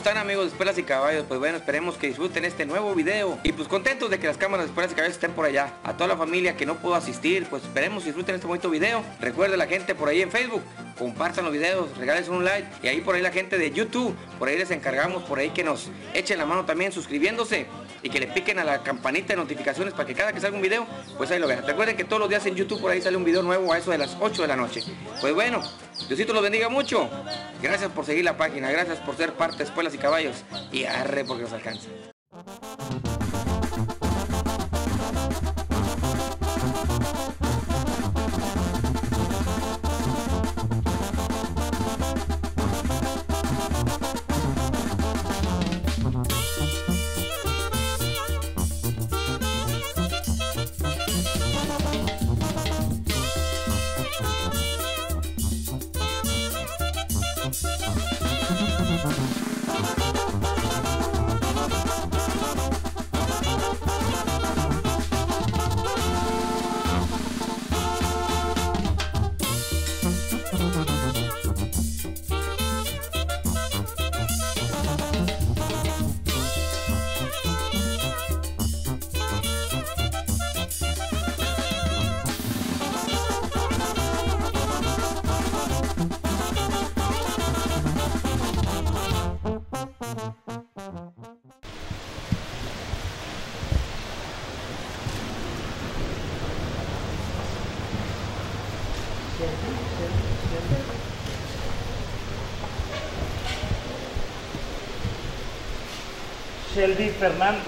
¿Cómo están amigos de Espuelas y Caballos? Pues bueno, esperemos que disfruten este nuevo video. Y pues contentos de que las cámaras de Espuelas y Caballos estén por allá. A toda la familia que no pudo asistir, pues esperemos disfruten este bonito video. Recuerde la gente por ahí en Facebook Compartan los videos, regalen un like. Y ahí por ahí la gente de YouTube Por ahí les encargamos, por ahí que nos echen la mano también suscribiéndose Y que le piquen a la campanita de notificaciones Para que cada que salga un video, pues ahí lo vean. Recuerden que todos los días en YouTube por ahí sale un video nuevo a eso de las 8 de la noche. Pues bueno, Diosito los bendiga mucho. Gracias por seguir la página, gracias por ser parte de Espuelas y Caballos. Y arre porque nos alcanza. Shelby Fernando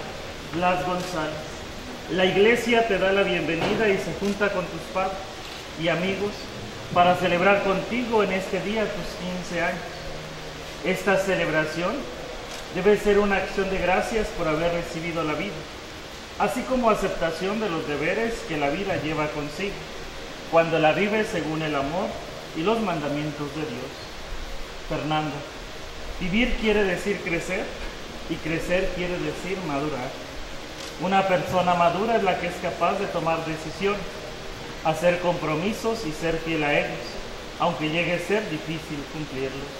Blas González. La iglesia te da la bienvenida y se junta con tus padres y amigos para celebrar contigo en este día tus 15 años. Esta celebración debe ser una acción de gracias por haber recibido la vida, así como aceptación de los deberes que la vida lleva consigo, cuando la vive según el amor y los mandamientos de Dios. Fernando, vivir quiere decir crecer y crecer quiere decir madurar. Una persona madura es la que es capaz de tomar decisiones, hacer compromisos y ser fiel a ellos, aunque llegue a ser difícil cumplirlos.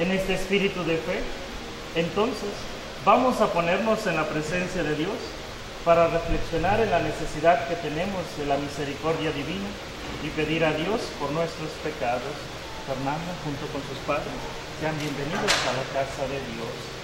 En este espíritu de fe, entonces, vamos a ponernos en la presencia de Dios para reflexionar en la necesidad que tenemos de la misericordia divina y pedir a Dios por nuestros pecados. Fernanda, junto con sus padres, sean bienvenidos a la casa de Dios.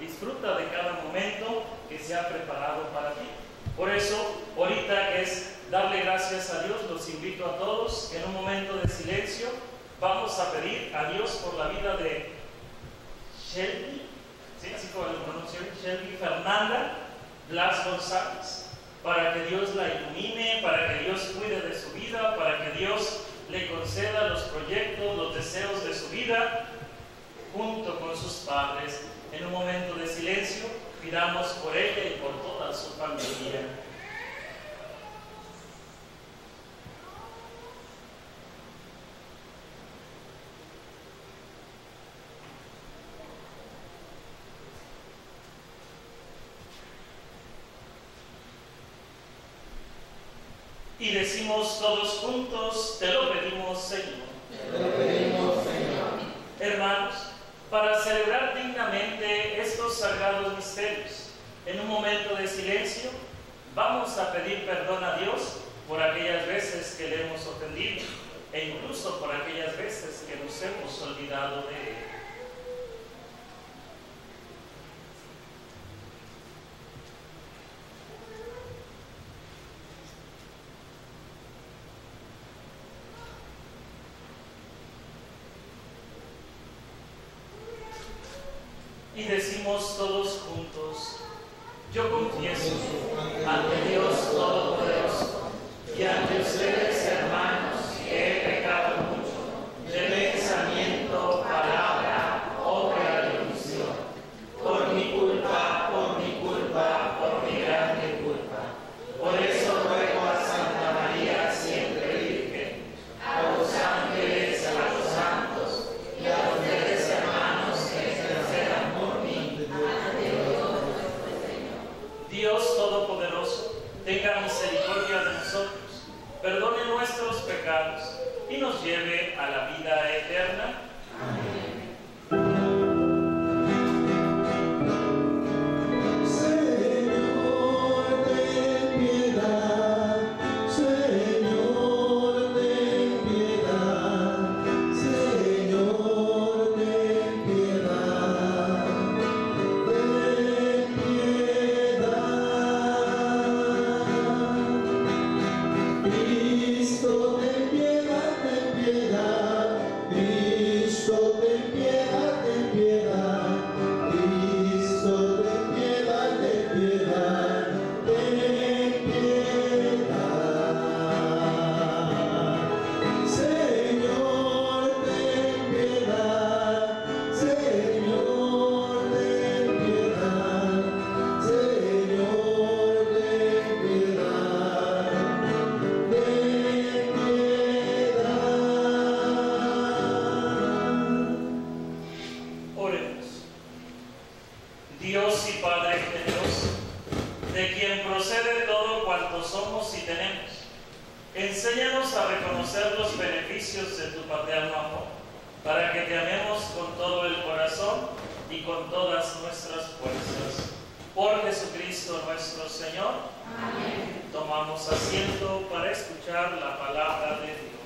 Disfruta de cada momento que se ha preparado para ti. Por eso, ahorita es darle gracias a Dios. Los invito a todos en un momento de silencio vamos a pedir a Dios por la vida de Shelby, ¿sí? así como lo pronuncio, Shelby Fernanda Blas González, para que Dios la ilumine, para que Dios cuide de su vida, para que Dios le conceda los proyectos, los deseos de su vida, junto con sus padres. En un momento de silencio, pidamos por ella y por toda su familia. Y decimos todos juntos, te lo pedimos Señor. Te lo pedimos, Señor. Hermanos, para dignamente estos sagrados misterios, en un momento de silencio, vamos a pedir perdón a Dios por aquellas veces que le hemos ofendido e incluso por aquellas veces que nos hemos olvidado de Él. Y decimos enséñanos a reconocer los beneficios de tu paterno amor, para que te amemos con todo el corazón y con todas nuestras fuerzas. Por Jesucristo nuestro Señor. Tomamos asiento para escuchar la palabra de Dios.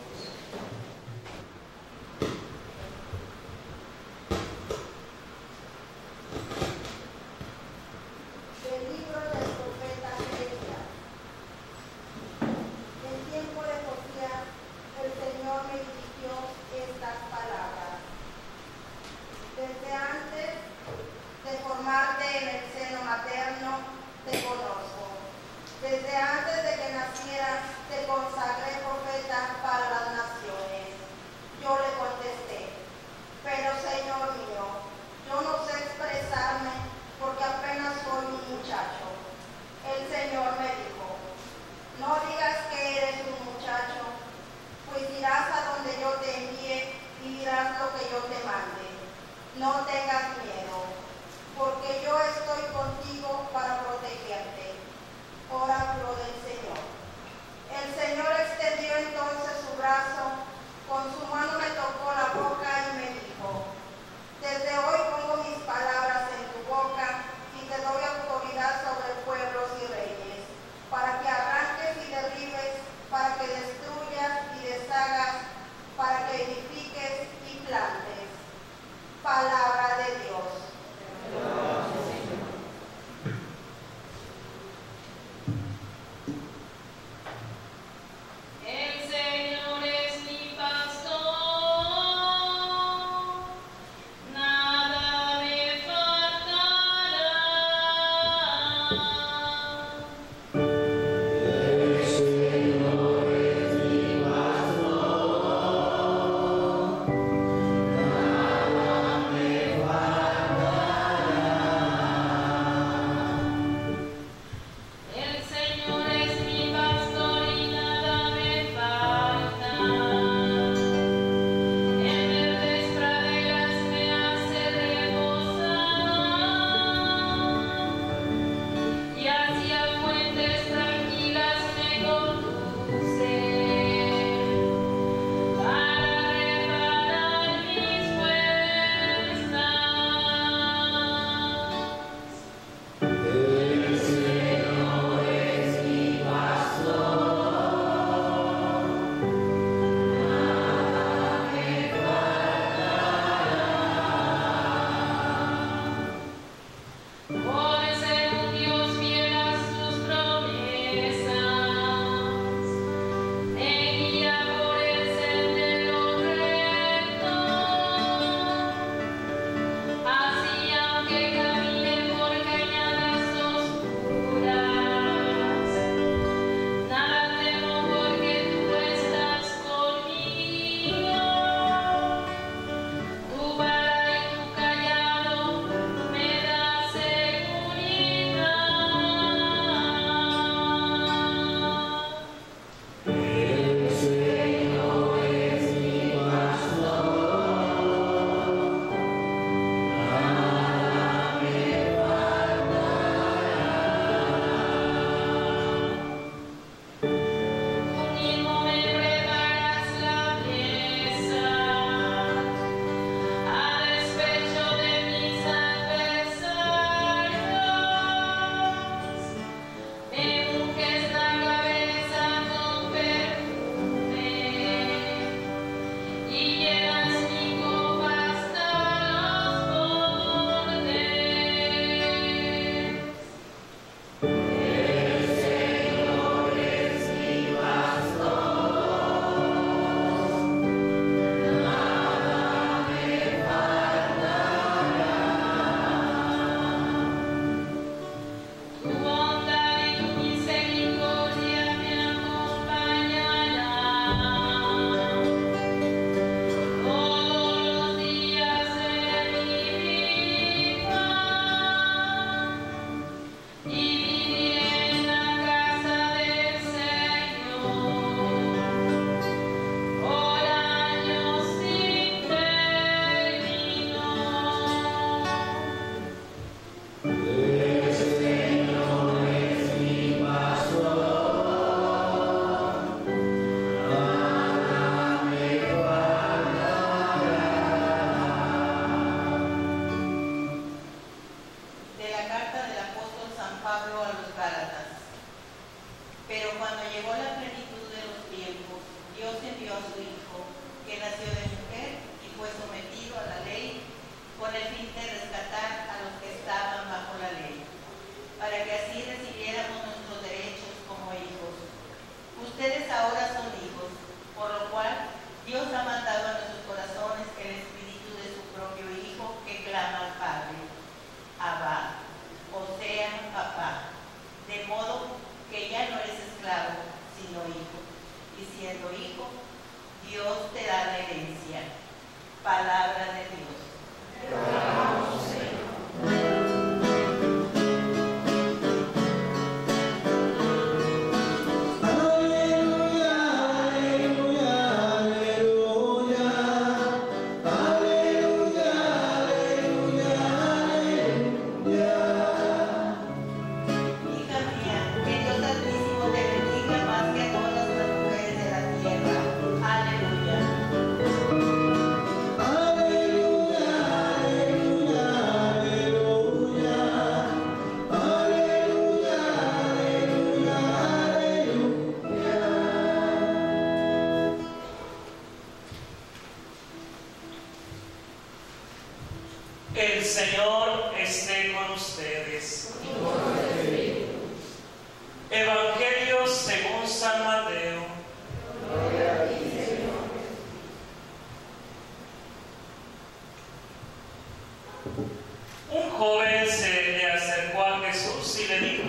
Un joven se le acercó a Jesús y le dijo,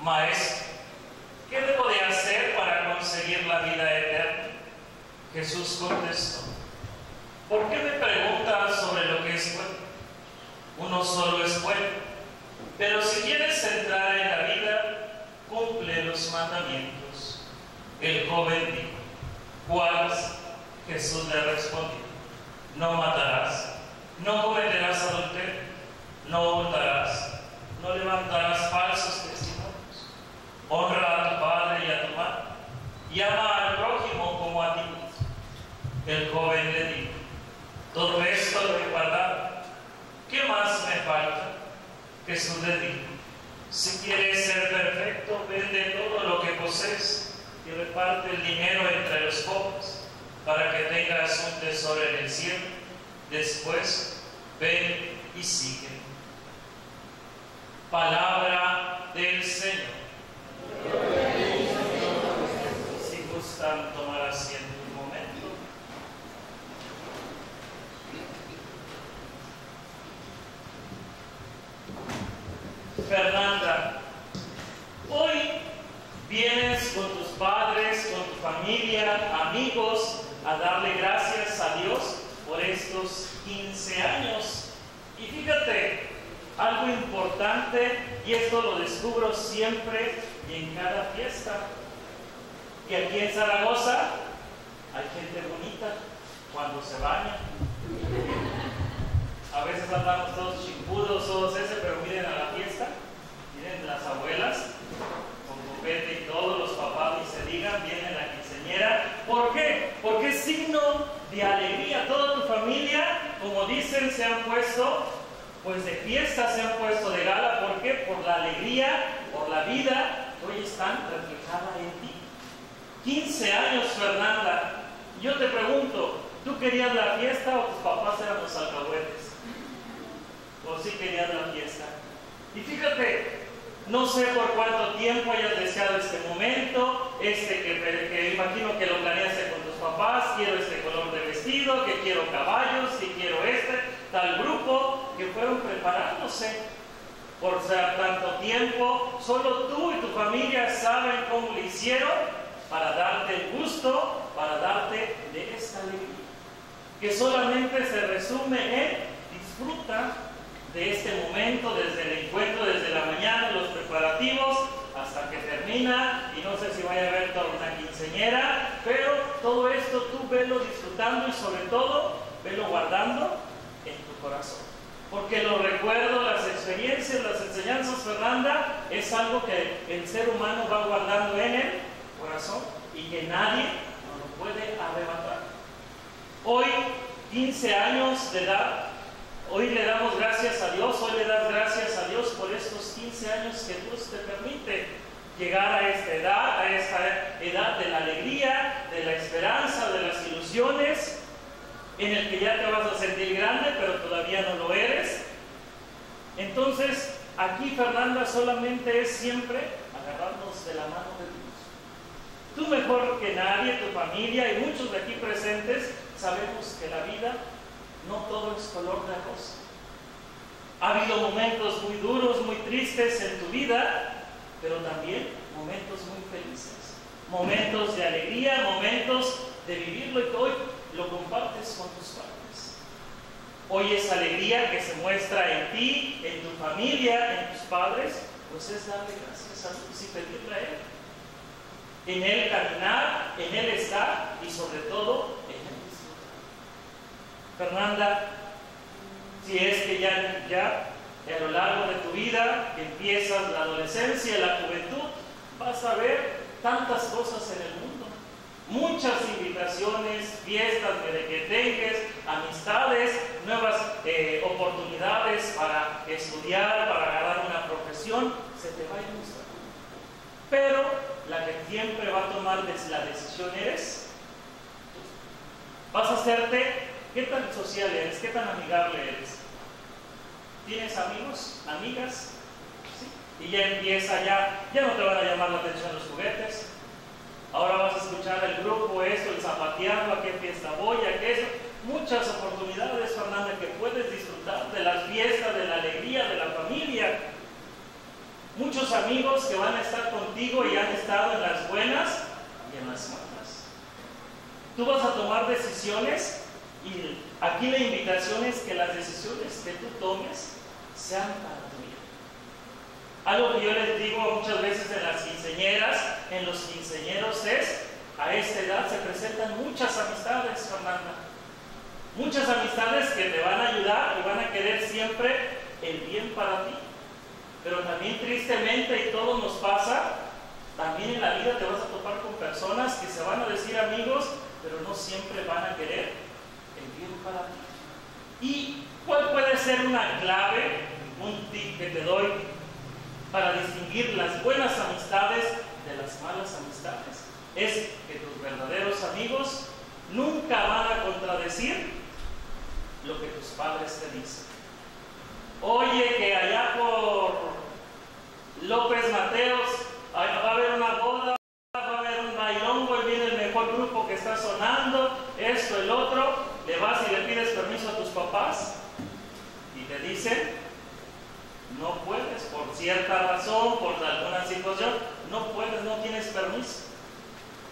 Maestro, ¿qué debo de hacer para conseguir la vida eterna? Jesús contestó, ¿Por qué me preguntas sobre lo que es bueno? Uno solo es bueno. Pero si quieres entrar en la vida, cumple los mandamientos. El joven dijo, ¿cuáles? Jesús le respondió, no matarás, no cometerás adulterio, no hurtarás, no levantarás falsos testimonios, honra a tu padre y a tu madre, y ama al prójimo como a ti mismo. El joven le dijo, todo esto lo he guardado. ¿Qué más me falta? Jesús le dijo, si quieres ser perfecto, vende todo lo que posees y reparte el dinero entre los pobres para que tengas un tesoro en el cielo. Después, ven y sigue. Palabra del Señor. Si gustan tomar asiento un momento. Fernanda, hoy vienes con tus padres, con tu familia, amigos, a darle gracias a Dios por estos 15 años. Y fíjate, algo importante, y esto lo descubro siempre y en cada fiesta, que aquí en Zaragoza hay gente bonita cuando se baña. A veces andamos todos chimpudos, todos ese, pero miren a la fiesta, miren las abuelas, con copete y todos los papás, y se digan, viene la quinceñera. ¿Por qué? Porque es signo de alegría. Toda tu familia, como dicen, se han puesto, pues de fiesta se han puesto de gala. ¿Por qué? Por la alegría, por la vida hoy están reflejada en ti. 15 años, Fernanda. Yo te pregunto, ¿tú querías la fiesta o tus papás eran los alcahuetes? o sí querías la fiesta. Y fíjate, no sé por cuánto tiempo hayas deseado este momento, este que, imagino que lo planeaste con tus papás, quiero este color de vestido, que quiero caballos, que quiero este, tal grupo, que fueron preparándose por ser tanto tiempo, solo tú y tu familia saben cómo lo hicieron para darte el gusto, para darte de esta alegría, que solamente se resume en disfruta de este momento, desde el encuentro, desde la mañana, los preparativos, hasta que termina, y no sé si vaya a haber toda una quinceñera, pero todo esto tú velo disfrutando y sobre todo velo guardando en tu corazón. Porque los recuerdos, las experiencias, las enseñanzas, Fernanda, es algo que el ser humano va guardando en el corazón y que nadie nos lo puede arrebatar. Hoy, 15 años de edad, Hoy le damos gracias a Dios, hoy le das gracias a Dios por estos 15 años que Dios te permite llegar a esta edad, a esta edad de la alegría, de la esperanza, de la ilusiones, en el que ya te vas a sentir grande, pero todavía no lo eres. Entonces, aquí Fernanda solamente es siempre agarrarnos de la mano de Dios. Tú mejor que nadie, tu familia y muchos de aquí presentes sabemos que la vida no todo es color de rosa. Ha habido momentos muy duros, muy tristes en tu vida, pero también momentos muy felices. Momentos de alegría, momentos de vivirlo y que hoy lo compartes con tus padres. Hoy esa alegría que se muestra en ti, en tu familia, en tus padres, pues es darle gracias a Dios y pedirle a Él. En Él caminar, en Él estar y sobre todo en Él disfrutar. Fernanda, si es que ya, ya a lo largo de tu vida, que empiezas la adolescencia, la juventud, vas a ver tantas cosas en el mundo. Muchas invitaciones, fiestas, merequetengues, amistades, nuevas eh, oportunidades para estudiar, para agarrar una profesión, se te va a ir. Pero la que siempre va a tomar la decisión eres. Vas a hacerte, ¿qué tan social eres? ¿Qué tan amigable eres? ¿Tienes amigos, amigas? Y ya empieza, ya, ya no te van a llamar la atención los juguetes. Ahora vas a escuchar el grupo, esto, el zapateando, a qué fiesta voy, a qué eso. Muchas oportunidades, Fernanda, que puedes disfrutar de las fiestas, de la alegría, de la familia. Muchos amigos que van a estar contigo y han estado en las buenas y en las malas. Tú vas a tomar decisiones y aquí la invitación es que las decisiones que tú tomes sean para tu vida. Algo que yo les digo muchas veces en las quinceñeras, en los quinceñeros es, a esta edad se presentan muchas amistades, Fernanda. Muchas amistades que te van a ayudar y van a querer siempre el bien para ti. Pero también tristemente, y todo nos pasa, también en la vida te vas a topar con personas que se van a decir amigos, pero no siempre van a querer el bien para ti. ¿Y cuál puede ser una clave, un tip que te doy para distinguir las buenas amistades de las malas amistades? Es que tus verdaderos amigos nunca van a contradecir lo que tus padres te dicen. Oye, que allá por López Mateos va a haber una boda, va a haber un bailongo y viene el mejor grupo que está sonando, esto, el otro, le vas y le pides permiso a tus papás y te dicen, no puedes, por cierta razón, por alguna situación, no puedes, no tienes permiso.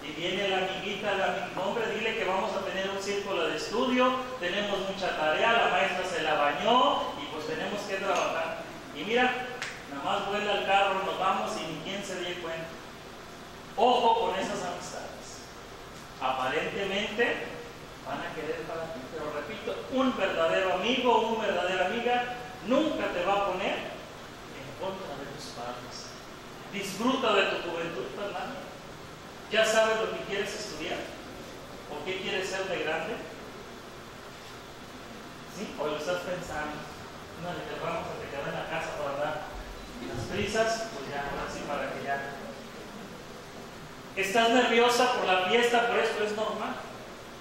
Y viene la amiguita, la hombre, dile que vamos a tener un círculo de estudio, tenemos mucha tarea, la maestra se la bañó y pues tenemos que trabajar. Y mira, nada más vuela el carro, nos vamos y ni quien se dé cuenta. Ojo con esas amistades. Aparentemente van a querer para ti, pero repito, un verdadero amigo, una verdadera amiga nunca te va a poner en contra de tus padres. Disfruta de tu juventud, Fernando. ¿Ya sabes lo que quieres estudiar? ¿O qué quieres ser de grande? ¿Sí? ¿O lo estás pensando? No, le vamos a te quedar en la casa para dar las prisas, pues ya, ahora sí, para que ya. Estás nerviosa por la fiesta, por esto es normal.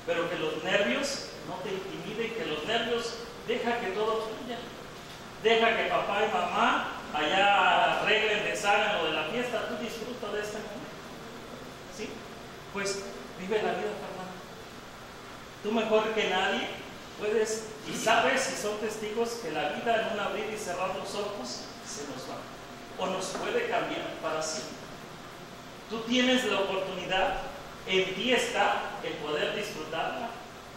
Pero que los nervios no te intimiden, que los nervios deja que todo fluya. Deja que papá y mamá allá arreglen, deshagan lo de la fiesta, tú disfruta de este momento. ¿Sí? Pues vive la vida, Fernando. Tú mejor que nadie puedes y sabes y son testigos que la vida en un abrir y cerrar los ojos se nos va. O nos puede cambiar para siempre. Tú tienes la oportunidad, en ti está el poder disfrutarla,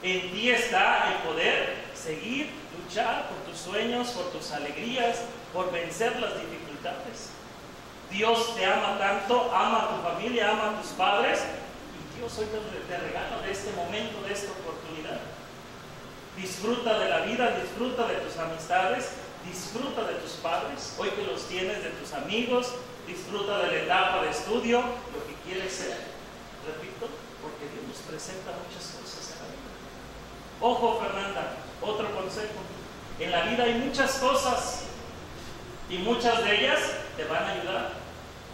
en ti está el poder seguir, luchar por tus sueños, por tus alegrías, por vencer las dificultades. Dios te ama tanto, ama a tu familia, ama a tus padres, y Dios hoy te, regala de este momento, de esta oportunidad. Disfruta de la vida, disfruta de tus amistades, disfruta de tus padres, hoy que los tienes, de tus amigos, disfruta de la etapa de estudio, lo que quieres ser. Repito, porque Dios nos presenta muchas cosas en la vida. Ojo, Fernanda, otro consejo. En la vida hay muchas cosas y muchas de ellas te van a ayudar,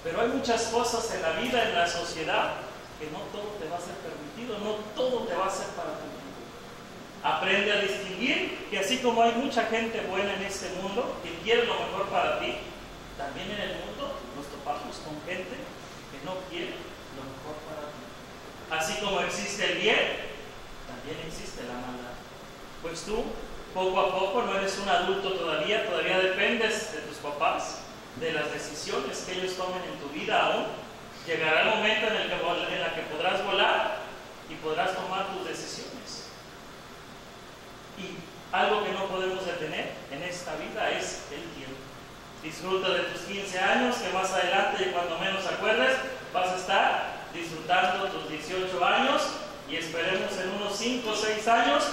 pero hay muchas cosas en la vida, en la sociedad, que no todo te va a ser permitido, no todo te va a ser para tu Aprende a distinguir que así como hay mucha gente buena en este mundo que quiere lo mejor para ti, también en el mundo nos topamos con gente que no quiere lo mejor para ti. Así como existe el bien, también existe la maldad. Pues tú, poco a poco, no eres un adulto todavía, todavía dependes de tus papás, de las decisiones que ellos tomen en tu vida aún. Llegará el momento en el que, en que podrás volar y podrás tomar tus decisiones. Y algo que no podemos detener en esta vida es el tiempo. Disfruta de tus 15 años, que más adelante, y cuando menos acuerdes, vas a estar disfrutando tus 18 años y esperemos en unos 5 o 6 años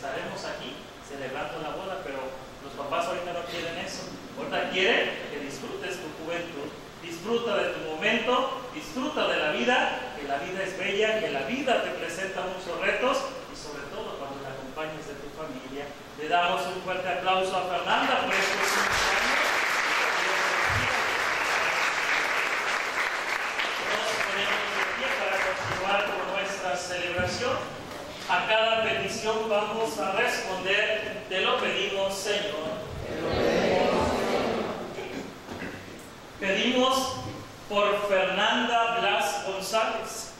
estaremos aquí celebrando la boda, pero los papás ahorita no quieren eso. Ahorita quieren que disfrutes tu juventud, disfruta de tu momento, disfruta de la vida, que la vida es bella, que la vida te presenta muchos retos y sobre todo cuando la acompañes de tu familia. Le damos un fuerte aplauso a Fernanda por estos cinco años. Nos ponemos de pie para continuar con nuestra celebración. A cada petición vamos a responder, te lo pedimos, Señor. Pedimos por Fernanda Blas González.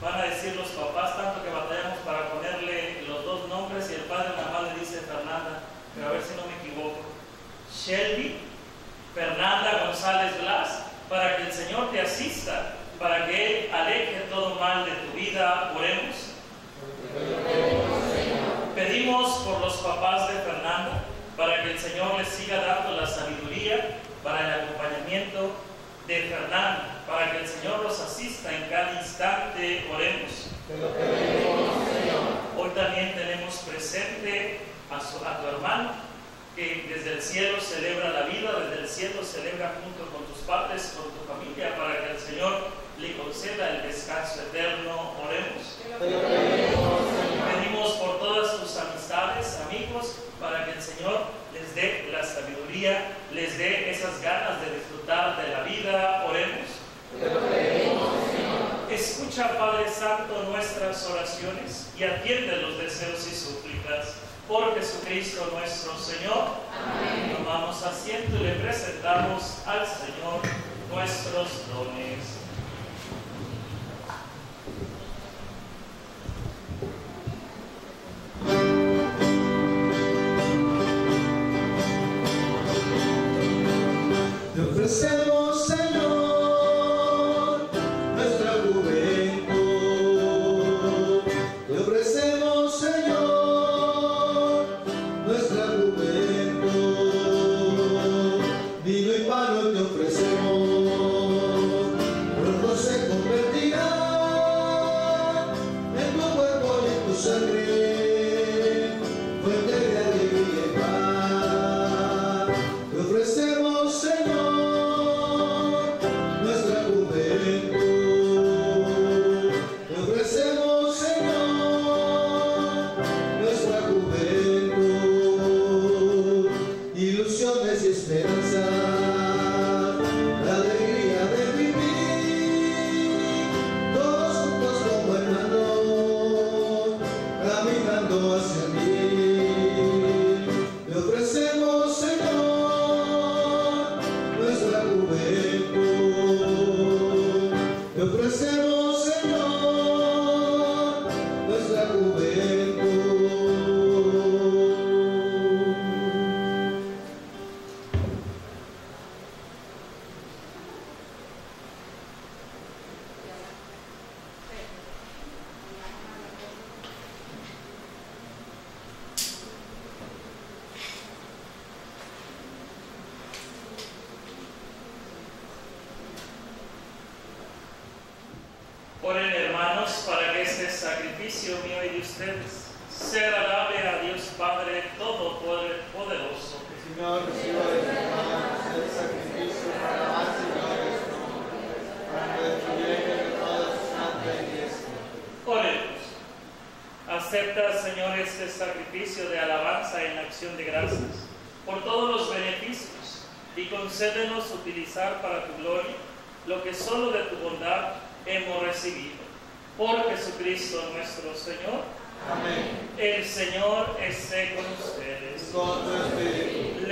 Van a decir los papás tanto que batallamos para ponerle los dos nombres y el padre nada más le dice Fernanda, pero a ver si no me equivoco. Shelby Fernanda González Blas, para que el Señor te asista, para que Él aleje todo mal de tu vida. Oremos. Pedimos por los papás de Fernanda, para que el Señor les siga dando la sabiduría para el acompañamiento de Fernanda, para que el Señor los asista en cada instante. Oremos. Hoy también tenemos presente a, su- a tu hermano, que desde el cielo celebra la vida, desde el cielo celebra junto con tus padres, con tu familia, para que el Señor le conceda el descanso eterno. Oremos. Pedimos por todas tus amistades, amigos, para que el Señor dé la sabiduría, les dé esas ganas de disfrutar de la vida. Oremos. Escucha, Padre Santo, nuestras oraciones y atiende los deseos y súplicas. Por Jesucristo nuestro Señor. Tomamos asiento y le presentamos al Señor nuestros dones. Señor,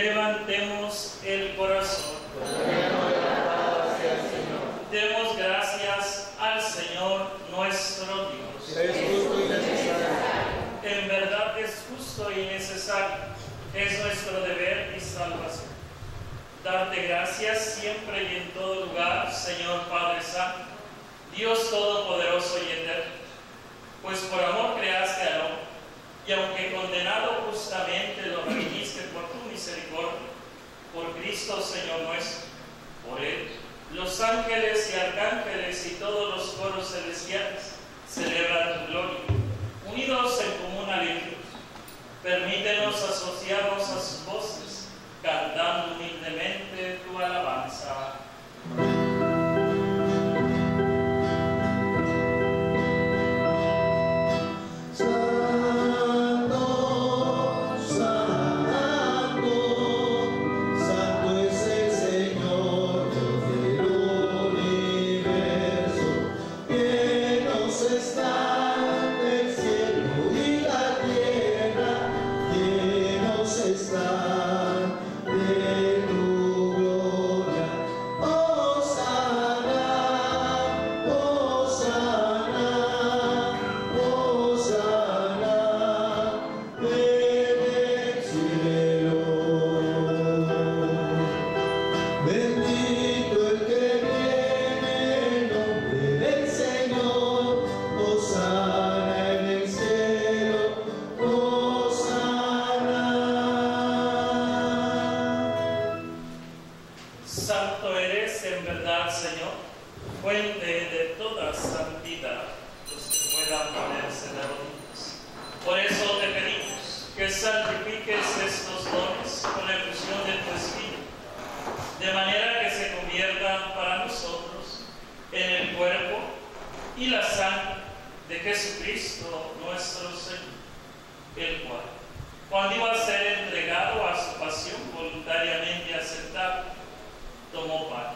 Levantemos el corazón. Demos gracias al Señor nuestro Dios. Es justo y necesario. En verdad es justo y necesario. Es nuestro deber y salvación. Darte gracias siempre y en todo lugar, Señor Padre Santo, Dios Todopoderoso y Eterno. Pues por amor creaste al hombre, y aunque condenado justamente lo redimiste por tu misericordia, por Cristo Señor nuestro, por él, los ángeles y arcángeles y todos los coros celestiales celebran tu gloria, unidos en común aliento. Permítenos asociarnos a sus voces, cantando humildemente tu alabanza. Fuente de toda santidad, los que puedan ponerse de rodillas. Por eso te pedimos que santifiques estos dones con la efusión de tu Espíritu, de manera que se conviertan para nosotros en el cuerpo y la sangre de Jesucristo nuestro Señor, el cual, cuando iba a ser entregado a su pasión voluntariamente aceptada, tomó pan.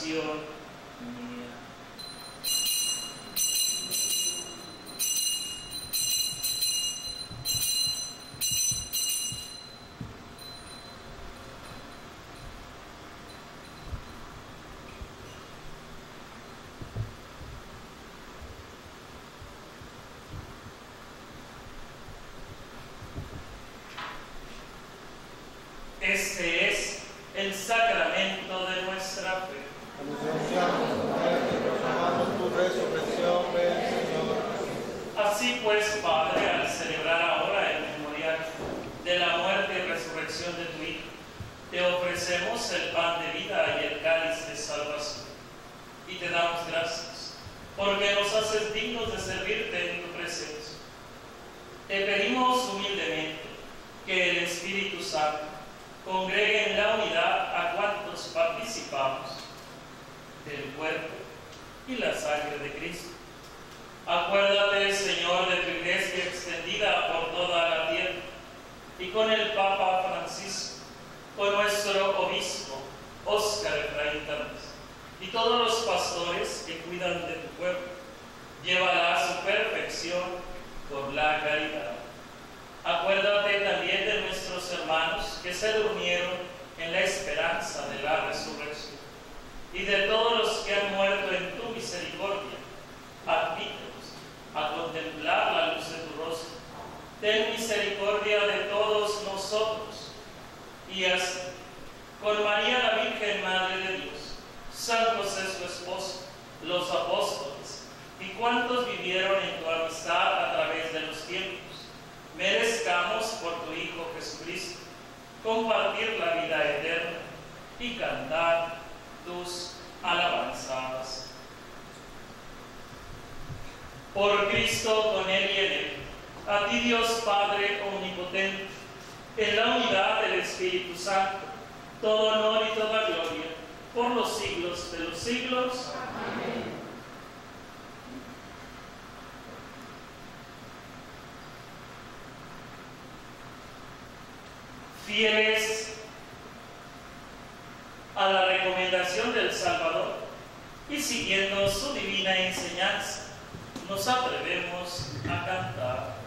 mía. días con María la Virgen Madre de Dios, San José su esposo, los apóstoles y cuantos vivieron en tu amistad a través de los tiempos. Merezcamos por tu Hijo Jesucristo compartir la vida eterna y cantar tus alabanzas. Por Cristo, con Él y en Él, a ti Dios Padre Omnipotente, en la unidad del Espíritu Santo, todo honor y toda gloria, por los siglos de los siglos. Fieles a la recomendación del Salvador y siguiendo su divina enseñanza, nos atrevemos a cantar.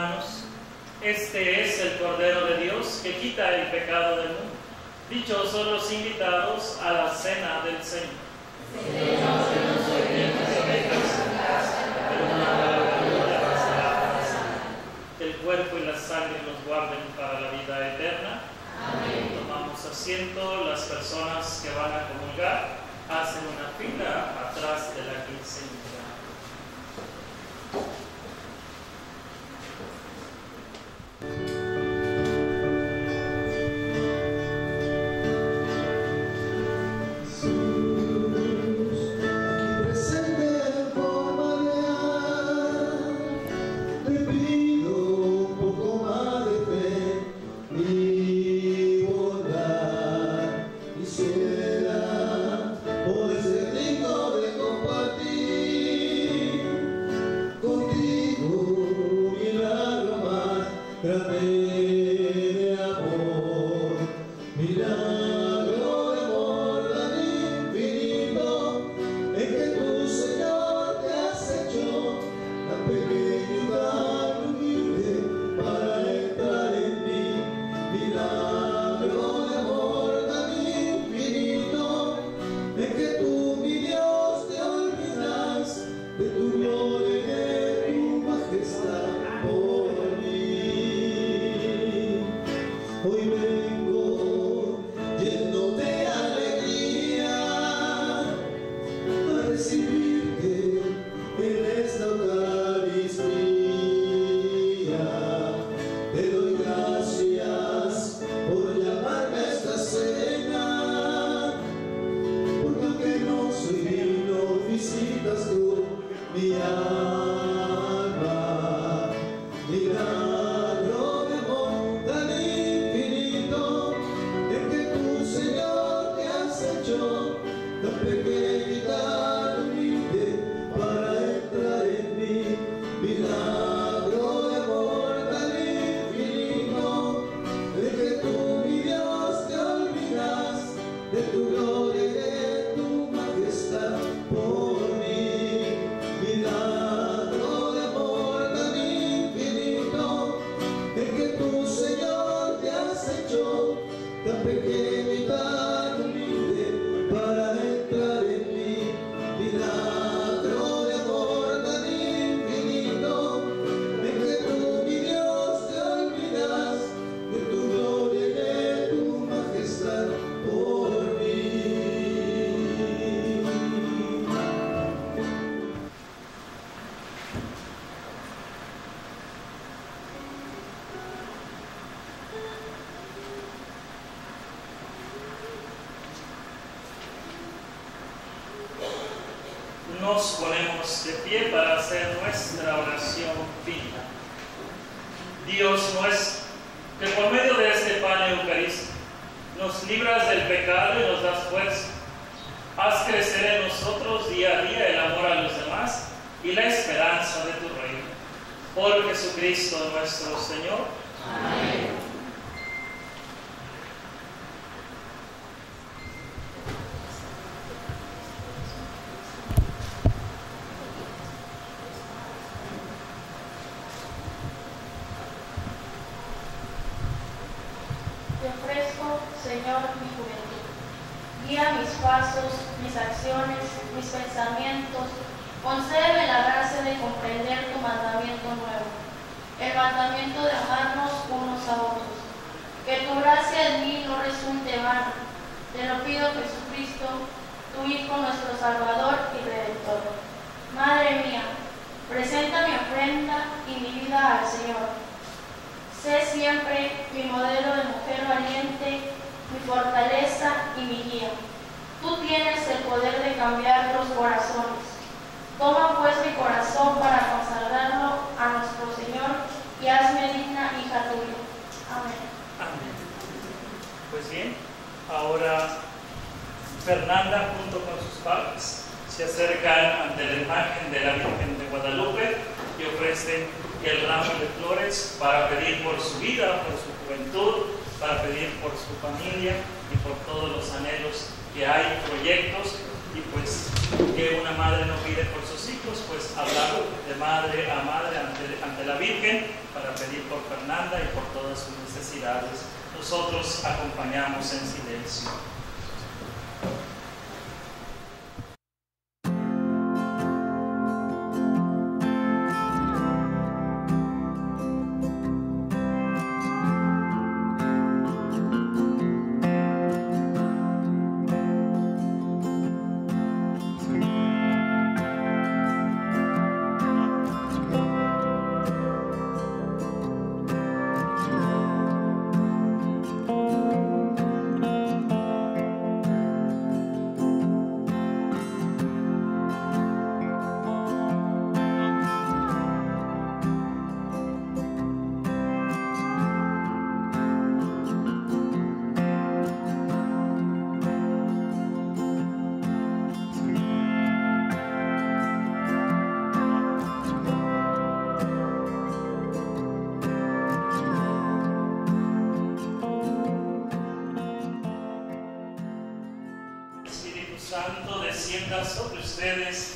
Hermanos, este es el Cordero de Dios que quita el pecado del mundo. Dichosos los invitados a la cena del Señor. El cuerpo y la sangre los guarden para la vida eterna. Tomamos asiento, las personas que van a comulgar hacen una fila Nos ponemos de pie para hacer nuestra oración final. Dios nuestro, que por medio de este pan eucarístico nos libras del pecado y nos das fuerza. Haz crecer en nosotros día a día el amor a los demás y la esperanza de tu reino. Por Jesucristo nuestro Señor. Te ofrezco, Señor, mi juventud. Guía mis pasos, mis acciones, mis pensamientos. Concédeme la gracia de comprender tu mandamiento nuevo, el mandamiento de amarnos unos a otros. Que tu gracia en mí no resulte vana. Jesucristo, tu Hijo, nuestro Salvador y Redentor. Madre mía, presenta mi ofrenda y mi vida al Señor. Sé siempre mi modelo de mujer valiente, mi fortaleza y mi guía. Tú tienes el poder de cambiar los corazones. Toma pues mi corazón para consagrarlo a nuestro Señor y hazme digna hija tuya. Amén. Amén. Pues bien, ahora Fernanda junto con sus padres se acercan ante la imagen de la Virgen de Guadalupe y ofrecen el ramo de flores para pedir por su vida, por su juventud, para pedir por su familia y por todos los anhelos que hay, proyectos y pues que una madre no pide por sus hijos, pues hablar de madre a madre ante, ante la Virgen para pedir por Fernanda y por todas sus necesidades. Nosotros acompañamos en silencio. Ustedes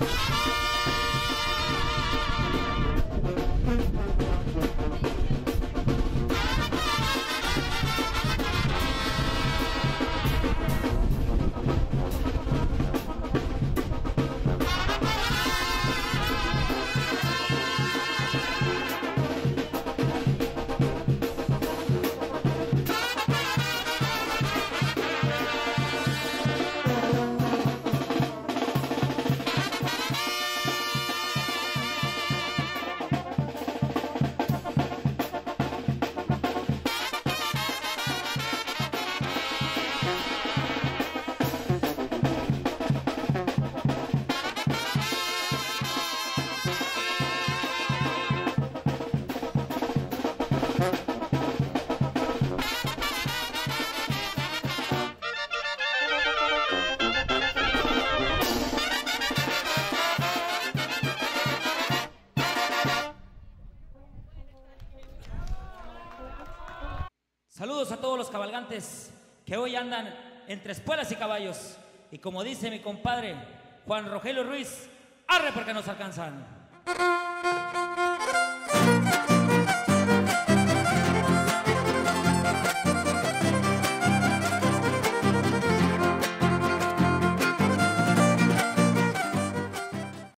you que hoy andan entre espuelas y caballos. Y como dice mi compadre Juan Rogelio Ruiz, arre porque nos alcanzan.